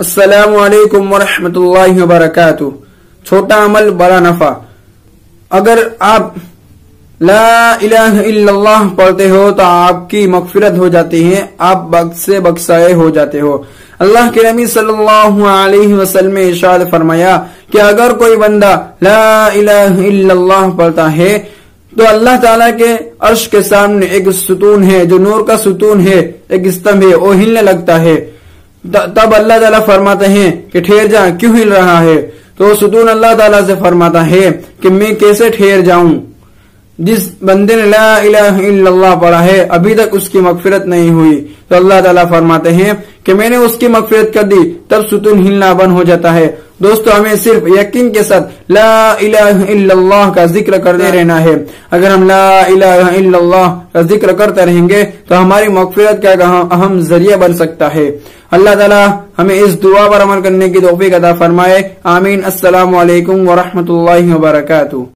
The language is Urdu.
السلام علیکم ورحمۃ اللہ وبرکاتہ۔ چھوٹا عمل، بڑا نفع۔ اگر آپ لا الہ الا اللہ پڑھتے ہو تو آپ کی مغفرت ہو جاتی ہے، آپ بخش سے بخشائے ہو جاتے ہو۔ اللہ کے نبی صلی اللہ علیہ وسلم نے ارشاد فرمایا کہ اگر کوئی بندہ لا الہ الا اللہ پڑھتا ہے تو اللہ تعالیٰ کے عرش کے سامنے ایک ستون ہے، جو نور کا ستون ہے، ایک استمب ہے، وہ ہلنے لگتا ہے۔ تب اللہ تعالیٰ فرماتے ہیں کہ ٹھہر جا، کیوں ہل رہا ہے؟ تو ستون اللہ تعالیٰ سے فرماتا ہے کہ میں کیسے ٹھہر جاؤں؟ جس بندے نے لا الہ الا اللہ پڑھا ہے، ابھی تک اس کی مغفرت نہیں ہوئی۔ تو اللہ تعالیٰ فرماتے ہیں کہ میں نے اس کی مغفرت کر دی تب ستون ہلنا بند ہو جاتا ہے۔ دوستو ہمیں صرف یقین کے ساتھ لا الہ الا اللہ کا ذکر کرتے رہنا ہے۔ اگر ہم لا الہ الا اللہ کا ذکر کرتے رہیں گے تو ہماری مغفرت کا اہم ذریعہ بن سکتا ہے۔ اللہ تعالیٰ ہمیں اس دعا پر عمل کرنے کی توفیق عطا فرمائے۔ آمین۔ السلام علیکم ورحمۃ اللہ وبرکاتہ۔